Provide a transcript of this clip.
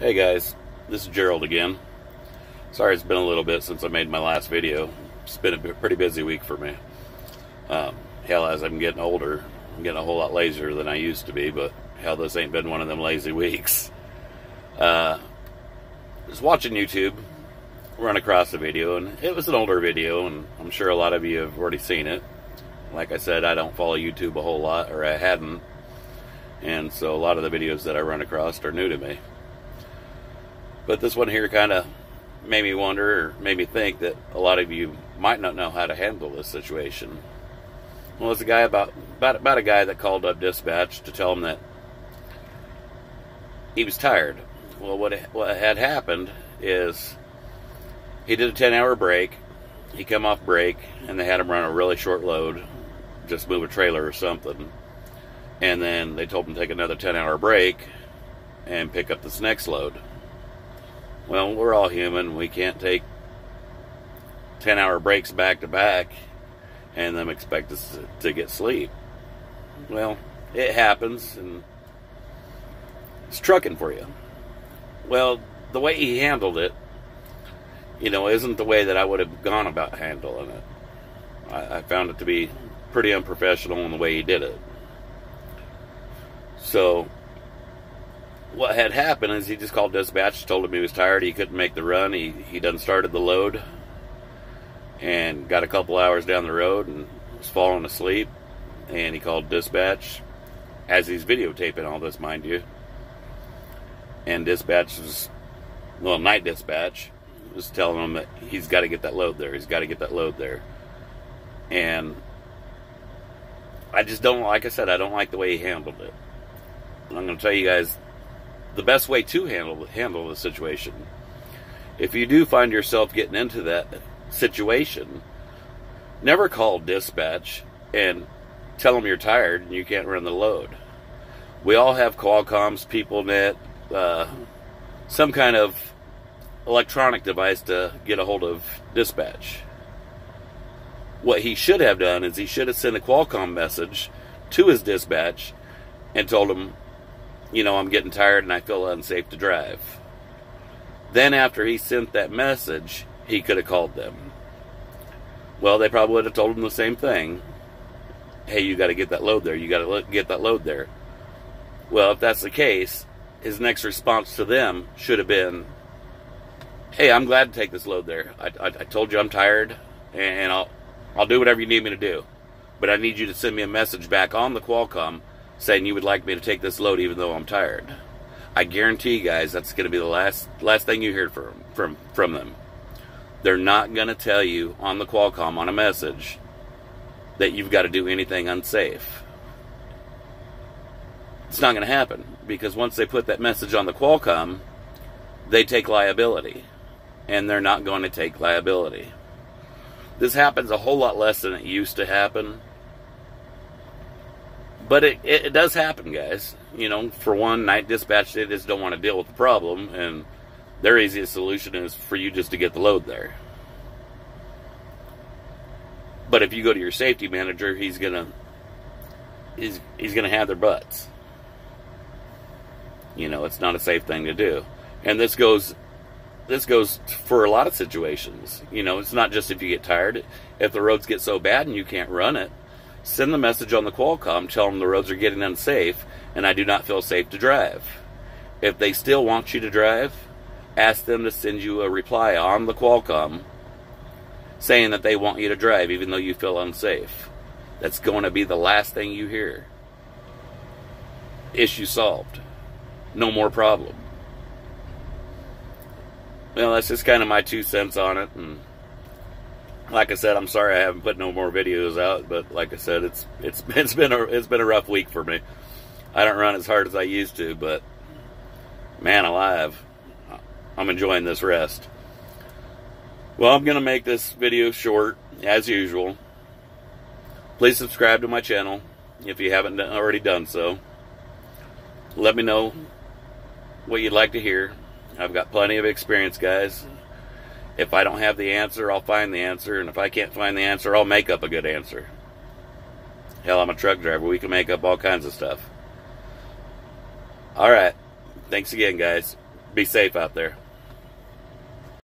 Hey guys, this is Gerald again. Sorry it's been a little bit since I made my last video. It's been a pretty busy week for me. Um, hell, as I'm getting older, I'm getting a whole lot lazier than I used to be, but hell, this ain't been one of them lazy weeks. Uh, just watching YouTube, run across a video, and it was an older video, and I'm sure a lot of you have already seen it. Like I said, I don't follow YouTube a whole lot, or I hadn't, and so a lot of the videos that I run across are new to me. But this one here kind of made me wonder, or made me think that a lot of you might not know how to handle this situation. Well, it's a guy about about about a guy that called up dispatch to tell him that he was tired. Well, what what had happened is he did a ten hour break. He come off break, and they had him run a really short load, just move a trailer or something. And then they told him to take another ten hour break and pick up this next load. Well, we're all human. We can't take 10 hour breaks back to back and then expect us to, get sleep. Well, it happens and it's trucking for you. Well, the way he handled it, you know, isn't the way that I would have gone about handling it. I, I found it to be pretty unprofessional in the way he did it. So, what had happened is he just called dispatch, told him he was tired, he couldn't make the run, he he done started the load, and got a couple hours down the road and was falling asleep, and he called dispatch, as he's videotaping all this, mind you, and dispatch was, well, night dispatch was telling him that he's got to get that load there, he's got to get that load there, and I just don't, like I said, I don't like the way he handled it. I'm going to tell you guys the best way to handle handle the situation. If you do find yourself getting into that situation, never call dispatch and tell them you're tired and you can't run the load. We all have Qualcomm's, PeopleNet, uh, some kind of electronic device to get a hold of dispatch. What he should have done is he should have sent a Qualcomm message to his dispatch and told him you know, I'm getting tired and I feel unsafe to drive. Then, after he sent that message, he could have called them. Well, they probably would have told him the same thing. Hey, you got to get that load there. You got to get that load there. Well, if that's the case, his next response to them should have been, "Hey, I'm glad to take this load there. I, I, I told you I'm tired, and I'll I'll do whatever you need me to do, but I need you to send me a message back on the Qualcomm saying you would like me to take this load even though I'm tired. I guarantee you guys that's going to be the last last thing you hear from from from them. They're not going to tell you on the Qualcomm on a message that you've got to do anything unsafe. It's not going to happen because once they put that message on the Qualcomm, they take liability and they're not going to take liability. This happens a whole lot less than it used to happen but it, it, it, does happen, guys. You know, for one, night dispatch they just don't want to deal with the problem, and their easiest solution is for you just to get the load there. But if you go to your safety manager, he's gonna he's he's gonna have their butts. You know, it's not a safe thing to do, and this goes this goes for a lot of situations. You know, it's not just if you get tired. If the roads get so bad and you can't run it, send the message on the Qualcomm, tell them the roads are getting unsafe and I do not feel safe to drive. If they still want you to drive, ask them to send you a reply on the Qualcomm saying that they want you to drive even though you feel unsafe. That's going to be the last thing you hear. Issue solved. No more problem. Well, that's just kind of my two cents on it and like I said, I'm sorry I haven't put no more videos out, but like I said, it's it's it's been a it's been a rough week for me. I don't run as hard as I used to, but man alive, I'm enjoying this rest. Well, I'm going to make this video short as usual. Please subscribe to my channel if you haven't already done so. Let me know what you'd like to hear. I've got plenty of experience, guys. If I don't have the answer, I'll find the answer. And if I can't find the answer, I'll make up a good answer. Hell, I'm a truck driver. We can make up all kinds of stuff. All right. Thanks again, guys. Be safe out there.